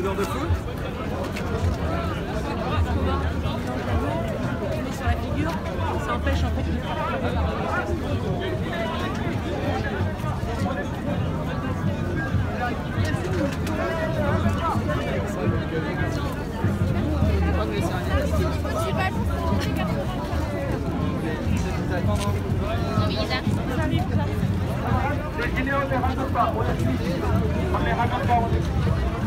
l'odeur de ça empêche en fait. Tu verras que ça.